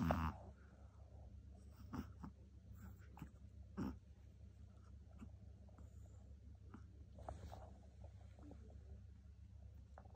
Mm-hmm.